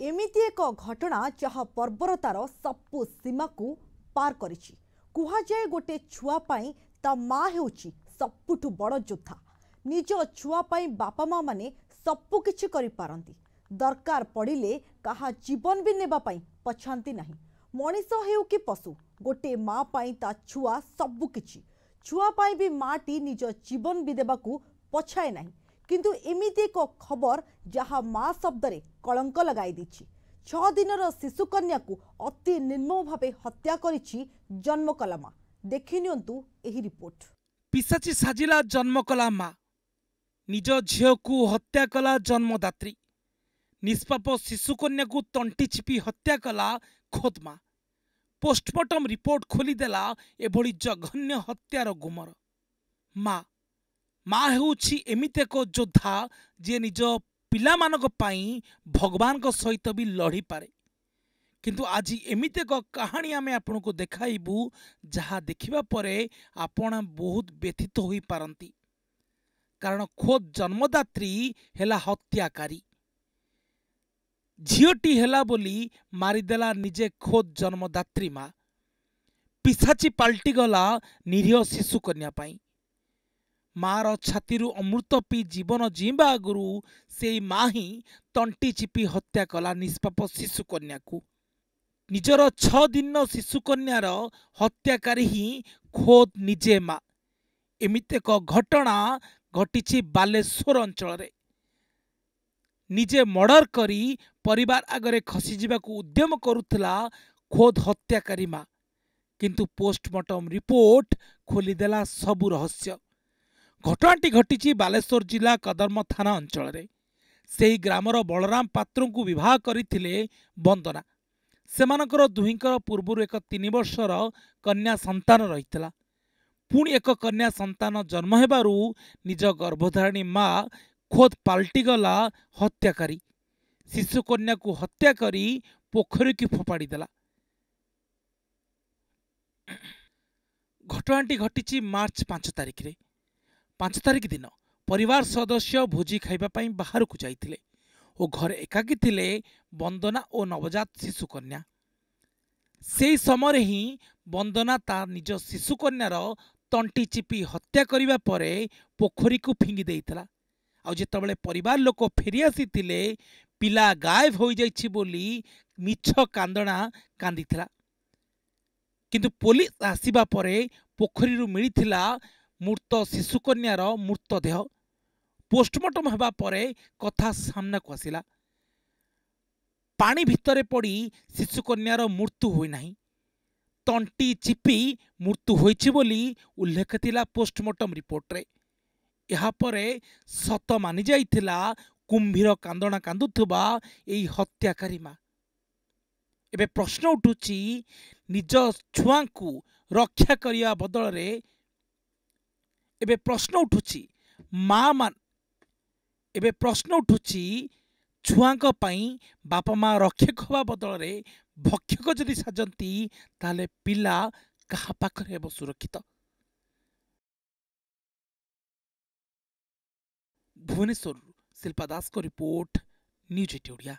ଏମିତି ଏକ ଘଟଣା ଯାହା ବର୍ବରତାର ସବୁ ସୀମାକୁ ପାର କରିଛି କୁହାଯାଏ ଗୋଟେ ଛୁଆ ପାଇଁ ତା ମା ହେଉଛି ସବୁଠୁ ବଡ଼ ଯୋଦ୍ଧା। ନିଜ ଛୁଆ ପାଇଁ ବାପା ମା ମାନେ ସବୁ କିଛି କରିପାରନ୍ତି। ଦରକାର ପଡ଼ିଲେ କାହା ଜୀବନ ବି ନେବା ପାଇଁ ପଛାନ୍ତି ନାହିଁ। ମଣିଷ ହେଉ କି ପଶୁ ଗୋଟେ ମା ପାଇଁ ତା ଛୁଆ ସବୁ କିଛି। ଛୁଆ ପାଇଁ ବି ମାଟି ନିଜ ଜୀବନ ବି ଦେବାକୁ ପଛାଏ ନାହିଁ। କିନ୍ତୁ ଏମିତି ଏକ ଖବର ଯାହା ମା ଶବ୍ଦରେ କଳଙ୍କ ଲଗାଇ ଦେଇଛି ଛଅ ଦିନର ଶିଶୁ କନ୍ୟାକୁ ଅତି ନିର୍ମମ ଭାବେ ହତ୍ୟା କରିଛି ଜନ୍ମ କଲା ମା ଦେଖିନିଅନ୍ତୁ ଏହି ରିପୋର୍ଟ ପିସାଚି ସାଜିଲା ଜନ୍ମ କଲା ମା ନିଜ ଝିଅକୁ ହତ୍ୟା କଲା ଜନ୍ମଦାତ୍ରୀ ନିଷ୍ପାପ ଶିଶୁ କନ୍ୟାକୁ ତଣ୍ଟି ଚିପି ହତ୍ୟା କଲା ଖୋଦ୍ ମା ପୋଷ୍ଟମର୍ଟମ ରିପୋର୍ଟ ଖୋଲିଦେଲା ଏଭଳି ଜଘନ୍ୟ ହତ୍ୟାର ଗୁମର ମା ମା ହେଉଛି ଏମିତି ଏକ ଯୋଦ୍ଧା ଯିଏ ନିଜ ପିଲାମାନଙ୍କ ପାଇଁ ଭଗବାନଙ୍କ ସହିତ ବି ଲଢ଼ିପାରେ କିନ୍ତୁ ଆଜି ଏମିତି ଏକ କାହାଣୀ ଆମେ ଆପଣଙ୍କୁ ଦେଖାଇବୁ ଯାହା ଦେଖିବା ପରେ ଆପଣ ବହୁତ ବ୍ୟଥିତ ହୋଇପାରନ୍ତି। କାରଣ ଖୋଦ୍ ଜନ୍ମଦାତ୍ରୀ ହେଲା ହତ୍ୟାକାରୀ। ଝିଅଟି ହେଲା ବୋଲି ମାରିଦେଲା ନିଜେ ଖୋଦ୍ ଜନ୍ମଦାତ୍ରୀ ମା। ପିସାଚି ପାଲଟିଗଲା ନିରୀହ ଶିଶୁ କନ୍ୟା ପାଇଁ। ମାର ଛାତିରୁ ଅମୃତ ପିଇ ଜୀବନ ଜିଇବା ଆଗରୁ ସେଇ ମା ହିଁ ତଣ୍ଟି ଚିପି ହତ୍ୟା କଲା ନିଷ୍ପାପ ଶିଶୁ କନ୍ୟାକୁ ନିଜର ଛଅ ଦିନ ଶିଶୁ କନ୍ୟାର ହତ୍ୟାକାରୀ ହିଁ ଖୋଦ୍ ନିଜେ ମା। ଏମିତି ଏକ ଘଟଣା ଘଟିଛି ବାଲେଶ୍ୱର ଅଞ୍ଚଳରେ। ନିଜେ ମର୍ଡର କରି ପରିବାର ଆଗରେ ଖସିଯିବାକୁ ଉଦ୍ୟମ କରୁଥିଲା ଖୋଦ୍ ହତ୍ୟାକାରୀ ମା। କିନ୍ତୁ ପୋଷ୍ଟମର୍ଟମ ରିପୋର୍ଟ ଖୋଲିଦେଲା ସବୁ ରହସ୍ୟ। ଘଟଣାଟି ଘଟିଛି ବାଲେଶ୍ୱର ଜିଲ୍ଲା କଦର୍ମ ଥାନା ଅଞ୍ଚଳରେ। ସେହି ଗ୍ରାମର ବଳରାମ ପାତ୍ରଙ୍କୁ ବିବାହ କରିଥିଲେ ବନ୍ଦନା। ସେମାନଙ୍କର ଦୁହିଁଙ୍କର ପୂର୍ବରୁ ଏକ ତିନି ବର୍ଷର କନ୍ୟା ସନ୍ତାନ ରହିଥିଲା। ପୁଣି ଏକ କନ୍ୟା ସନ୍ତାନ ଜନ୍ମ ହେବାରୁ ନିଜ ଗର୍ଭଧାରିଣୀ ମା ଖୋଦ୍ ପାଲଟିଗଲା ହତ୍ୟାକାରୀ। ଶିଶୁ କନ୍ୟାକୁ ହତ୍ୟା କରି ପୋଖରୀକୁ ଫୋପାଡ଼ି ଦେଲା ଘଟଣାଟି ଘଟିଛି ମାର୍ଚ୍ଚ ପାଞ୍ଚ ତାରିଖରେ। ପାଞ୍ଚ ତାରିଖ ଦିନ ପରିବାର ସଦସ୍ୟ ଭୋଜି ଖାଇବା ପାଇଁ ବାହାରକୁ ଯାଇଥିଲେ ଓ ଘରେ ଏକାକୀ ଥିଲେ ବନ୍ଦନା ଓ ନବଜାତ ଶିଶୁ କନ୍ୟା। ସେହି ସମୟରେ ହିଁ ବନ୍ଦନା ତା ନିଜ ଶିଶୁ କନ୍ୟାର ତଣ୍ଟି ଚିପି ହତ୍ୟା କରିବା ପରେ ପୋଖରୀକୁ ଫିଙ୍ଗି ଦେଇଥିଲା। ଆଉ ଯେତେବେଳେ ପରିବାର ଲୋକ ଫେରି ଆସିଥିଲେ ପିଲା ଗାୟବ ହୋଇଯାଇଛି ବୋଲି ମିଛ କାନ୍ଦଣା କାନ୍ଦିଥିଲା। କିନ୍ତୁ ପୋଲିସ ଆସିବା ପରେ ପୋଖରୀରୁ ମିଳିଥିଲା ମୃତ ଶିଶୁ କନ୍ୟାର ମୃତଦେହ ପୋଷ୍ଟମର୍ଟମ ହେବା ପରେ କଥା ସାମ୍ନାକୁ ଆସିଲା। ପାଣି ଭିତରେ ପଡ଼ି ଶିଶୁ କନ୍ୟାର ମୃତ୍ୟୁ ହୋଇନାହିଁ। ତଣ୍ଟି ଚିପି ମୃତ୍ୟୁ ହୋଇଛି ବୋଲି ଉଲ୍ଲେଖ ଥିଲା ପୋଷ୍ଟମର୍ଟମ ରିପୋର୍ଟରେ। ଏହାପରେ ସତ ମାନିଯାଇଥିଲା କୁମ୍ଭୀର କାନ୍ଦଣା କାନ୍ଦୁଥିବା ଏହି ହତ୍ୟାକାରୀ ମା। ଏବେ ପ୍ରଶ୍ନ ଉଠୁଛି ନିଜ ଛୁଆଙ୍କୁ ରକ୍ଷା କରିବା ବଦଳରେ ଏବେ ପ୍ରଶ୍ନ ଉଠୁଛି ମା ମାନ ଏବେ ପ୍ରଶ୍ନ ଉଠୁଛି ଛୁଆଙ୍କ ପାଇଁ ବାପା ମା ରକ୍ଷକ ହେବା ବଦଳରେ ଭକ୍ଷକ ଯଦି ସାଜନ୍ତି ତାହେଲେ ପିଲା କାହା ପାଖରେ ହେବ ସୁରକ୍ଷିତ ଭୁବନେଶ୍ୱରରୁ ଶିଳ୍ପା ଦାସଙ୍କ ରିପୋର୍ଟ ନ୍ୟୁଜ୍ ଏଠି ଓଡ଼ିଆ